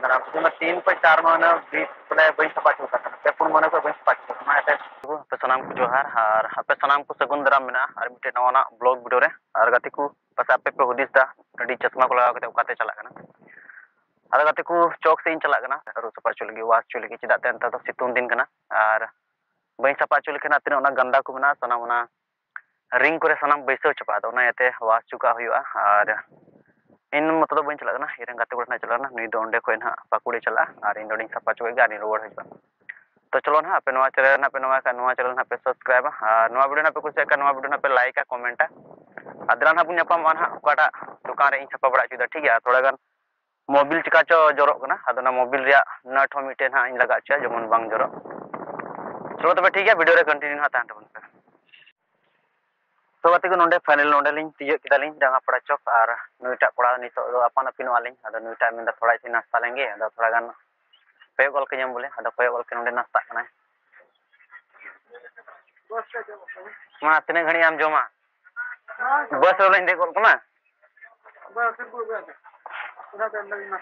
करणार. म्हणजे तीन पे चार महिना बीस पे सनाम को को सगुन दराम मेना और मिटे ब्लॉग वीडियो पे हुदिस चश्मा को लगा के चौक से इन चला करना रो सफ़ा चुल गई वास चुल तो दिन करना और बैस सफ़ा तीन गंदा को सामना रिंग करे सनाम बैसो चपा दो चुका इन मत तो बन चलना इन गाते को चलना नई दो अंडे खन पाकुड़े चला और इन दोड़ी साफा चुके और रुआड़ हजा तो चलो ना पे चैनल ना पे चैनल ना पे सब्सक्राइब और वीडियो ना पे कुछ वीडियो ना पे लाइक कमेंटा और दरा ना बुनामा ना ओकाटा दुकान इन साफा बड़ा चुदा ठीक है थोड़ा गान मोबिल चिका चो जोरो मोबिल नट हो मिटे ना लगा चुके जमन बांग जोरो चलो तब ठीक है वीडियो रे कंटिन्यू ना पे ᱛᱚ ᱜᱟᱛᱮ ᱠᱚ ᱱᱚᱰᱮ ᱯᱷᱟᱭᱱᱮᱞ ᱱᱚᱰᱮᱞᱤᱧ ᱛᱤᱭᱳᱜ ᱠᱮᱫᱟᱞᱤᱧ ᱰᱟᱸᱜᱟᱯᱟᱲᱟ ᱪᱚᱠ ᱟᱨ ᱱᱩᱭᱴᱟᱜ ᱠᱚᱲᱟ ᱱᱤᱛᱚᱜ ᱫᱚ ᱟᱯᱟᱱ ᱟᱹᱯᱤᱱᱚᱜ ᱟᱹᱞᱤᱧ ᱟᱫᱚ ᱱᱩᱭᱴᱟᱜ ᱢᱮᱱᱫᱟ ᱛᱷᱚᱲᱟ ᱤᱧ ᱱᱟᱥᱛᱟ ᱞᱮᱱᱜᱮ ᱟᱫᱚ ᱛᱷᱚᱲᱟ ᱜᱟᱱ ᱠᱚᱭᱚᱜ ᱜᱚᱫ ᱠᱟᱹᱧᱟᱢ ᱵᱚᱞᱮ ᱟᱫᱚ ᱠᱚᱭᱚᱜ ᱜᱚᱫ ᱠᱟᱹᱧ ᱱᱚᱰᱮ ᱱᱟᱥᱛᱟᱜ ᱠᱟᱱᱟᱭ ᱢᱟ ᱛᱤᱱᱟᱹᱜ ᱜᱷᱟᱹᱲᱤᱡ ᱮᱢ ᱡᱚᱢᱟ ᱵᱟᱥ ᱨᱮᱞᱤᱧ ᱫᱮᱡ ᱜᱚᱫ ᱠᱟᱱᱟ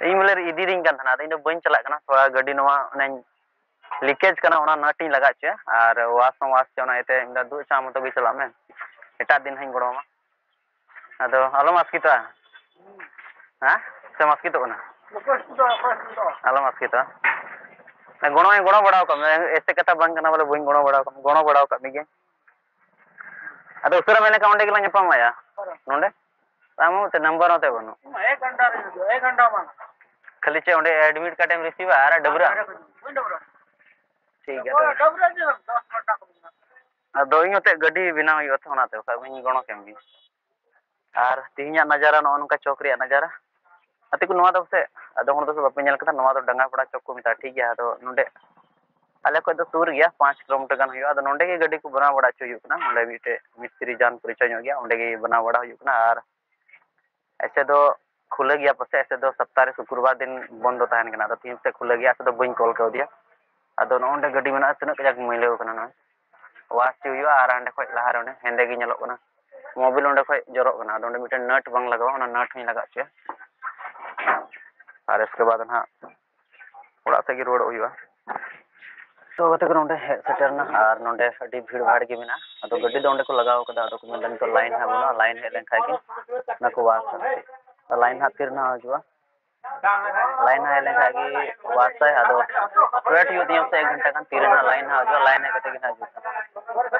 ᱤᱧ ᱵᱚᱞᱮ ᱤᱫᱤᱭᱫᱤᱧ ᱠᱟᱱ ᱛᱟᱦᱮᱱᱟ ᱟᱫᱚ ᱤᱧ ᱫᱚ ᱵᱟᱹᱧ ᱪᱟᱞᱟᱜ ᱠᱟᱱᱟ ᱛᱷᱚᱲᱟ ᱜᱟᱹᱰᱤ ᱱᱚᱣᱟ ᱚᱱᱟᱧ ᱞᱤᱠᱮᱡᱽ ᱠᱟᱱᱟ ᱚᱱᱟ ᱱᱟᱴ ᱤᱧ ᱞᱟᱜᱟᱣ ᱦᱚᱪᱚᱭᱟ ᱟᱨ ᱣᱟᱥ ᱦᱚᱸ ᱣᱟᱥ ᱦᱚᱪᱚᱭᱟ ᱚᱱᱟ ᱤᱭᱟᱹᱛᱮ ᱤᱧ ᱫᱩ ᱟᱪᱪᱷᱟ ᱟᱢ ᱢᱚᱛᱚ ᱜᱮ ᱪᱟᱞᱟᱜ ᱢᱮ ᱮᱴᱟᱜ ᱫᱤᱱ ᱦᱟᱸᱜ ᱤᱧ ᱜᱚᱲᱚ ᱟᱢᱟ ᱟᱫᱚ ᱟᱞᱚᱢ ᱟᱥᱠᱮᱛᱚᱜᱼᱟ ᱦᱮᱸ ᱥᱮᱢ ᱟᱥᱠᱮᱛᱚᱜ ᱠᱟᱱᱟ ᱟᱞᱚᱢ ᱟᱥᱠᱮᱛᱚᱜᱼᱟ ᱜᱚᱲᱚ ᱜᱚᱲᱚ ᱵᱟᱲᱟ ᱟᱠᱟᱫ ᱢᱮ ᱮᱥᱮ ᱠᱟᱛᱷᱟ ᱵᱟᱝ ᱠᱟᱱᱟ ᱵᱚᱞᱮ ᱵᱟᱹᱧ ᱜᱚᱲᱚ ᱵᱟᱲᱟ ᱟᱠᱟᱫ ᱢᱮ ᱜᱚᱲᱚ ᱵᱟᱲᱟ ᱟᱠᱟᱫ ᱢᱮᱜᱮᱭᱟᱹᱧ ᱟᱫᱚ ᱩᱥᱟᱹᱨᱟᱢ ᱦᱮᱡ ᱞᱮᱱᱠᱷᱟᱱ ᱚᱸᱰᱮ ᱜᱮᱞᱟᱝ ᱧᱟᱯᱟᱢᱟᱭᱟ ᱱᱚᱰᱮ ᱟᱢ ᱱᱟᱢᱵᱟᱨ ᱦᱚᱸᱛᱚ ᱵᱟᱹᱱᱩᱜ ᱠᱷᱟᱹᱞᱤ ᱪᱮᱫ ᱚᱸᱰᱮ ᱮᱰᱢᱤᱴ ᱠᱟᱨᱰ ᱮᱢ ᱨᱤᱥᱤᱵᱟ ᱟᱨ ᱰᱟᱹᱵᱽᱨᱟᱹᱜ ᱴᱷᱤᱠ ᱜᱮᱭᱟ ᱛᱚᱵᱮ ᱟᱫᱚ ᱤᱧ ᱦᱚᱛᱮᱫ ᱜᱟᱹᱰᱤ ᱵᱮᱱᱟᱣ ᱦᱩᱭᱩᱜᱼᱟ ᱛᱚ ᱚᱱᱟᱛᱮ ᱵᱟᱠᱷᱟᱡ ᱵᱟᱹᱧ ᱜᱚᱲᱚ ᱠᱮᱢ ᱜᱮ ᱟᱨ ᱛᱮᱦᱮᱧᱟᱜ ᱱᱟᱡᱟᱨᱟ ᱱᱚᱜᱼᱚ ᱱᱚᱝᱠᱟ ᱪᱚᱠ ᱨᱮᱭᱟᱜ ᱱᱟᱡᱟᱨᱟ ᱜᱟᱛᱮ ᱠᱚ ᱱᱚᱣᱟ ᱫᱚ ᱯᱟᱥᱮᱡ ᱟᱫᱚᱢ ᱦᱚᱲ ᱫᱚ ᱵᱟᱯᱮ ᱧᱮᱞ ᱠᱟᱫᱟ ᱱᱚᱣᱟ ᱫᱚ ᱰᱟᱸᱜᱟᱯᱟᱲᱟ ᱪᱚᱠ ᱠᱚ ᱢᱮᱛᱟᱜᱼᱟ ᱴᱷᱤᱠ ᱜᱮᱭᱟ ᱟᱫᱚ ᱱᱚᱰᱮ ᱟᱞᱮ ᱠᱷᱚᱡ ᱫᱚ ᱥᱩᱨ ᱜᱮᱭᱟ ᱯᱟᱸᱪ ᱠᱤᱞᱳᱢᱤᱴᱟᱨ ᱜᱟᱱ ᱦᱩᱭᱩᱜᱼᱟ ᱟᱫᱚ ᱱᱚᱰᱮ ᱜᱮ ᱜᱟᱹᱰᱤ ᱠᱚ ᱵᱮᱱᱟᱣ ᱵᱟᱲᱟ ᱦᱚᱪᱚ ᱦᱩᱭᱩᱜ ᱠᱟᱱᱟ ᱱᱚᱰᱮ ᱢᱤᱫᱴᱮᱡ ᱢᱤᱥᱛᱨᱤ ᱡᱟᱱ ᱯᱚᱨᱤᱪᱚᱭ ᱧᱚᱜ ᱜᱮᱭᱟ ᱚᱸᱰᱮ ᱜᱮ ᱵᱮᱱᱟᱣ ᱵᱟᱲᱟ ᱦᱩᱭᱩᱜ ᱠᱟᱱᱟ ᱟᱨ ᱮᱥᱮ ᱫᱚ ᱠᱷᱩᱞᱟᱹ ᱜᱮᱭᱟ ᱯᱟᱥᱮᱡ ᱮᱥᱮ ᱫᱚ ᱥᱚᱯᱛᱟᱦᱚ ᱨᱮ ᱥᱩᱠᱨᱵᱟᱨ ᱫᱤᱱ ᱵᱚᱱᱫᱚ ᱛᱟᱦᱮᱱ ᱠᱟᱱᱟ ᱟᱫᱚ ᱛᱤᱦᱤᱧ ᱯᱟᱥᱮᱡ ᱠᱷᱩᱞᱟᱹ ᱜᱮᱭᱟ ᱮᱥᱮ ᱫᱚ ᱵᱟᱹᱧ ᱠᱚᱞ ᱠᱟᱣᱫᱮᱭᱟ ᱟᱫᱚ ᱱᱚᱜᱼᱚ ᱱᱚᱰᱮ ᱜᱟᱹᱰᱤ ᱢᱮᱱᱟᱜᱼᱟ ᱛᱤᱱᱟᱹᱜ ᱠᱟᱡᱟᱠ ᱢᱟᱹᱭᱞᱟᱹᱣ ᱠᱟᱱᱟ ᱱᱚᱜᱼᱚᱭ ᱣᱟᱥ ᱦᱚᱪᱚ ᱦᱩᱭᱩᱜᱼᱟ ᱟᱨ ᱦᱟᱸᱰᱮ ᱠᱷᱚᱡ ᱞᱟᱦᱟᱨᱮ ᱚᱸᱰᱮ ᱦᱮᱸᱫᱮ ᱜᱮ ᱧᱮᱞᱚᱜ ᱠᱟᱱᱟ ᱢᱳᱵᱤᱞ ᱚᱸᱰᱮ ᱠᱷᱚᱡ ᱡᱚᱨᱚᱜ ᱠᱟᱱᱟ ᱟᱫᱚ ᱚᱸᱰᱮ ᱢᱤᱫᱴᱮᱱ ᱱᱟᱴ ᱵᱟᱝ ᱞᱟᱜᱟᱣᱟ ᱚᱱᱟ ᱱᱟᱴ ᱦᱚᱧ ᱞᱟᱜᱟᱣ ᱦᱚᱪᱚᱭᱟ ᱟᱨ ᱮᱥᱠᱮ ᱵᱟᱫ ᱱᱟᱦᱟᱜ ᱚᱲᱟᱜ ᱥᱮᱫ ᱜᱮ ᱨᱩᱣᱟᱹᱲᱚᱜ ᱦᱩᱭᱩᱜᱼᱟ ᱛᱚ ᱜᱟᱛᱮ ᱠᱚ ᱱᱚᱰᱮ ᱦᱮᱡ ᱥᱮᱴᱮᱨᱱᱟ ᱟᱨ ᱱᱚᱰᱮ ᱟᱹᱰᱤ ᱵᱷᱤᱲ ᱵᱷᱟᱲ ᱜᱮ ᱢᱮᱱᱟᱜᱼᱟ ᱟᱫᱚ ᱜᱟᱹᱰᱤ ᱫᱚ ᱚᱸᱰᱮ ᱠᱚ ᱞᱟᱜᱟᱣ ᱠᱟᱫᱟ ᱟᱫᱚ ᱠᱚ ᱢᱮᱱᱫᱟ ᱱᱤᱛᱚᱜ ᱞᱟᱭᱤᱱ ᱦᱟᱸᱜ ᱵᱟᱹᱱᱩᱜᱼᱟ ᱞᱟᱭᱤᱱ ᱦᱮᱡ ᱞᱮᱱᱠᱷᱟᱡ ᱜᱮ ᱚᱱᱟ ᱠᱚ ᱣᱟᱥᱟ ᱞᱟᱭᱤᱱ ᱦᱟᱸᱜ ᱛᱤᱨᱮ ᱱᱟᱦᱟᱜ ᱦᱤᱡᱩᱜᱼᱟ ᱞᱟᱭᱤᱱ ᱦᱟᱸᱜ ᱦᱮᱡ ᱞᱮᱱᱠᱷᱟᱡ ᱜᱮ ᱣᱟᱥᱟᱭ ᱟᱫᱚ ᱳᱭᱮᱴ ᱦᱩᱭᱩᱜ ᱛᱤᱧᱟᱹ ᱥᱮ ᱮᱠ ᱜᱷᱚᱱᱴᱟ ᱜᱟᱱ ᱛᱤᱨᱮ ᱱᱟᱦᱟᱜ ᱞᱟᱭᱤᱱ ᱦᱟᱸᱜ ᱦᱤᱡᱩᱜᱼᱟ ᱞᱟᱭᱤᱱ ᱦᱮᱡ ᱠᱟᱛᱮ ᱜᱮ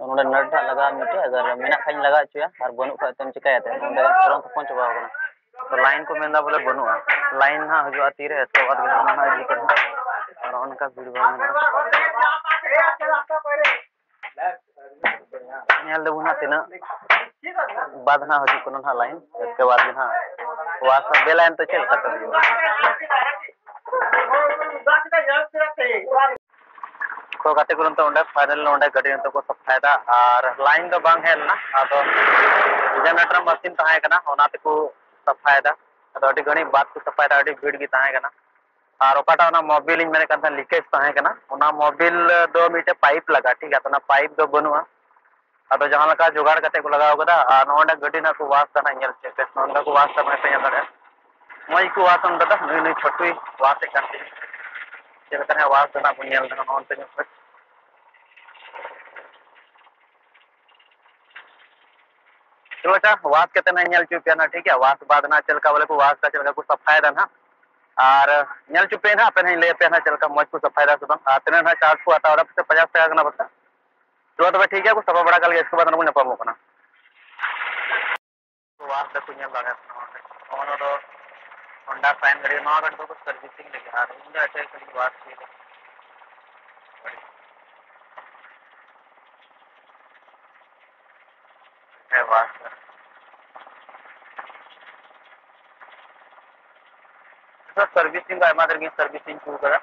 ᱱᱚᱰᱮ ᱠᱷᱚᱡ ᱢᱳᱵᱤᱞ ᱦᱟᱸᱜ ᱪᱩᱵᱟᱹᱜ ᱠᱟᱱᱟ ᱧᱮᱞ ᱦᱚᱪᱚᱭ ᱯᱮ ᱦᱮᱸ ᱢᱳᱵᱤᱞ ᱚᱸᱰᱮ ᱠᱷᱚᱡ ᱪᱩᱵᱟᱹᱜ ᱠᱟᱱᱟ ᱱᱚᱜᱼᱚ ᱞᱤᱠᱮᱡᱽ ᱜᱮᱭᱟ ᱱᱚᱣᱟ ᱱᱚᱰᱮ ᱱᱟᱴ ᱦᱟᱸᱜ ᱞᱟᱜᱟᱣ ᱢᱤᱫᱴᱮᱡ ᱟᱜᱟᱨ ᱢᱮᱱᱟᱜ ᱠᱷᱟᱡ ᱤᱧ ᱞᱟᱜᱟᱣ ᱦᱚᱪᱚᱭᱟ ᱟᱨ ᱵᱟᱹᱱᱩᱜ ᱠᱷᱟᱡ ᱫᱚᱢ ᱪᱤᱠᱟᱹᱭᱟ ᱱᱚᱰᱮ ᱯᱷᱨᱚᱢ ᱛᱚᱯᱚᱱ ᱪᱟᱵᱟᱣ ᱠᱟᱱᱟ ᱛᱚ ᱞᱟᱭᱤᱱ ᱠᱚ ᱢᱮᱱᱫᱟ ᱵᱚᱞᱮ ᱵᱟᱹᱱᱩᱜᱼᱟ ᱞᱟᱭᱤᱱ ᱦᱟᱸᱜ ᱦᱤᱡᱩᱜᱼᱟ ᱛᱤᱨᱮ ᱮᱥᱠᱮ ᱵᱟᱫ ᱜᱮ ᱚᱱᱟ ᱦᱟᱸᱜ ᱤᱫᱤ ᱠᱟᱛᱮ ᱟᱨ ᱱᱚᱜᱼᱚ ᱱᱚᱝᱠᱟ ᱵᱷᱤᱲ ᱵᱷᱟᱲ ᱢᱮᱱᱟᱜᱼᱟ ᱧᱮᱞ ᱫᱟᱵᱚᱱ ᱦᱟᱸᱜ ᱛᱤᱱᱟᱹᱜ ᱵᱟᱫ ᱱᱟᱦᱟᱜ ᱦᱤᱡᱩᱜ ᱠᱟᱱᱟ ᱱᱟᱦᱟᱜ ᱛᱚ ᱜᱟᱛᱮ ᱠᱚ ᱱᱤᱛᱚᱜ ᱚᱸᱰᱮ ᱯᱷᱟᱭᱱᱮᱞ ᱱᱚᱰᱮ ᱜᱟᱹᱰᱤ ᱱᱤᱛᱚᱜ ᱠᱚ ᱥᱟᱯᱷᱟᱭᱮᱫᱟ ᱟᱨ ᱞᱟᱭᱤᱱ ᱫᱚ ᱵᱟᱝ ᱦᱮᱡ ᱞᱮᱱᱟ ᱟᱫᱚ ᱡᱮᱱᱟᱨᱮᱴᱚᱨ ᱢᱮᱥᱤᱱ ᱛᱟᱦᱮᱸ ᱠᱟᱱᱟ ᱚᱱᱟ ᱛᱮᱠᱚ ᱥᱟᱯᱷᱟᱭᱮᱫᱟ ᱟᱫᱚ ᱟᱹᱰᱤ ᱜᱷᱟᱹᱲᱤᱡ ᱵᱟᱫ ᱠᱚ ᱥᱟᱯᱷᱟᱭᱮᱫᱟ ᱟᱹᱰᱤ ᱵᱷᱤᱲ ᱜᱮ ᱛᱟᱦᱮᱸ ᱠᱟᱱᱟ ᱟᱨ ᱚᱠᱟᱴᱟᱜ ᱚᱱᱟ ᱢᱳᱵᱤᱞᱤᱧ ᱢᱮᱱᱮᱫ ᱠᱟᱱ ᱛᱟᱦᱮᱸᱱᱟ ᱞᱤᱠᱮᱡᱽ ᱛᱟᱦᱮᱸ ᱠᱟᱱᱟ ᱚᱱᱟ ᱢᱳᱵᱤᱞ ᱫᱚ ᱢᱤᱫᱴᱮᱡ ᱯᱟᱭᱤᱯ ᱞᱟᱜᱟᱜᱼᱟ ᱴᱷᱤᱠ ᱜᱮᱭᱟ ᱚᱱᱟ ᱯᱟᱭᱤᱯ ᱫᱚ ᱵᱟᱹᱱᱩᱜᱼᱟ ᱟᱫᱚ ᱡᱟᱦᱟᱸ ᱞᱮᱠᱟ ᱡᱳᱜᱟᱲ ᱠᱟᱛᱮ ᱠᱚ ᱞᱟᱜᱟᱣ ᱠᱟᱫᱟ ᱟᱨ ᱱᱚᱜᱼᱚ ᱜᱟᱹᱰᱤ ᱱᱟᱜ ᱠᱚ ᱣᱟᱥ ᱫᱟ ᱱᱟᱜ ᱧᱮᱞ ᱦᱚᱪᱚᱭ चलो tänä वास के तेना नल चुपे ना, ठीक है? वास तो बाद ना चलका बोले को वास का चलका कुछ सब फ़ायदा ना। और नल चुपे ना, अपन ले पे ना चलका मज को सब फ़ायदा सुबह आते ना चार्ज को आता, और से पचास पैसा करना पड़ता। तो तो ठीक है, कुछ सब बड़ा कल इसके बाद ना नपा मोकना वास का कुछ नहीं लगा और होंडा फ़ैन गाड़ी नौ घंटों को सर्विसिंग लेके आ रहे होंगे अच्छा इसलिए बात की है। सर सर्विसिंग का हमारे लिए सर्विसिंग शुरू करा।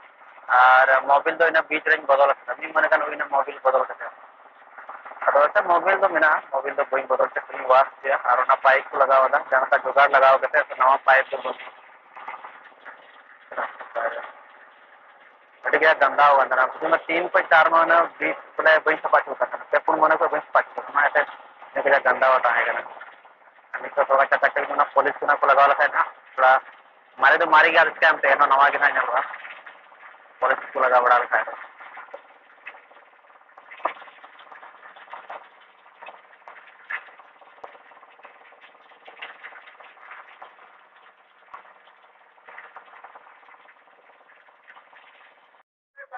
और मोबाइल तो इन्हें बीच रेंज तो तो बदल सकता है मैंने कहा इन्हें मोबाइल बदल सकते हैं अब ऐसे मोबाइल तो मिला मोबाइल तो बोइंग बदल सकते हैं वास्तव में पाइप को लगाओ ना जहाँ तक जोगार लगाओ कहते हैं तो नवा पाइप तो बदल सगळ्या धंदा वंदना तो मैं तीन पळय चार म्हयनो बीस तुला बैस पाठवू शकना ते पूण म्हणून बैस मैं म्हणल्यार ते सगळ्या धंदा वता हांवें ना। आनी तो सगळ्या ताका कोणा पोलीस कोणा कोला गावला काय ना थोड़ा मारे तो मारी गेला काय आमच्या ना नवा पुलिस को लगा गावडाला काय लगा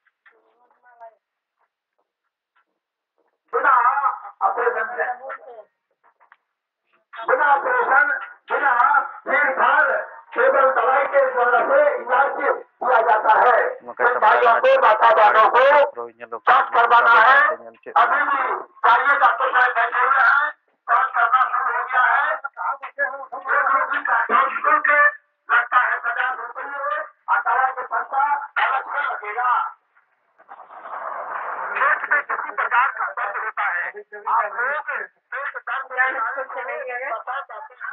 को माता बहनों को। जाँच करवाना है। अभी भी चाहिए डॉक्टर साहब बैठे हुए हैं। अलग से लगेगा किसी प्रकार का दर्द होता है आप लोग पेट दर्द सकते हैं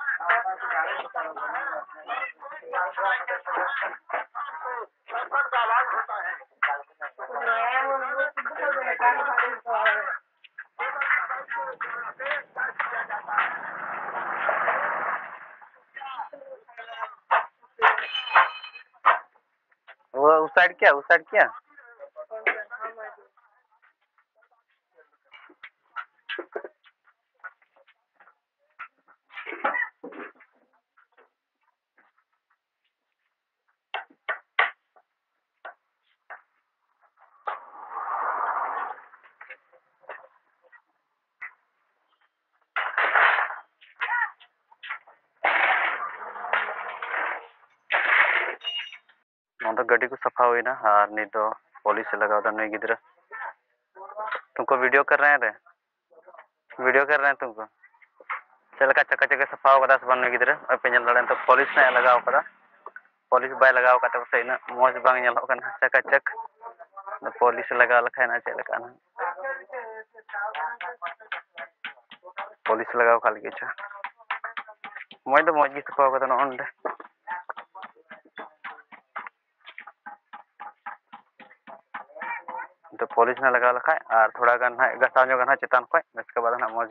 वो उस साइड क्या उस साइड क्या? सफ़ा हुई ना और नहीं तो पुलिस से लगा था नई गिदरा तुमको वीडियो कर रहे हैं रे वीडियो कर रहे हैं तुमको चल का चक्का चक्का सफ़ा होगा दस बन गिदरा और पे लड़े तो पुलिस ने लगाव कदा पुलिस बाय लगाव कते से इन मौज बांग ñelo kana चक्का चक पुलिस लगा लखा ना चल का ना पुलिस लगाव खाली के छ मौज तो मौज की सफ़ा होगा ओंडे तो पुलिस ने लगा लखा और थोड़ा गसाव चेतान खो इसके बाद मौज